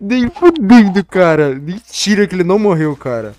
Nem fudendo, cara. Mentira que ele não morreu, cara.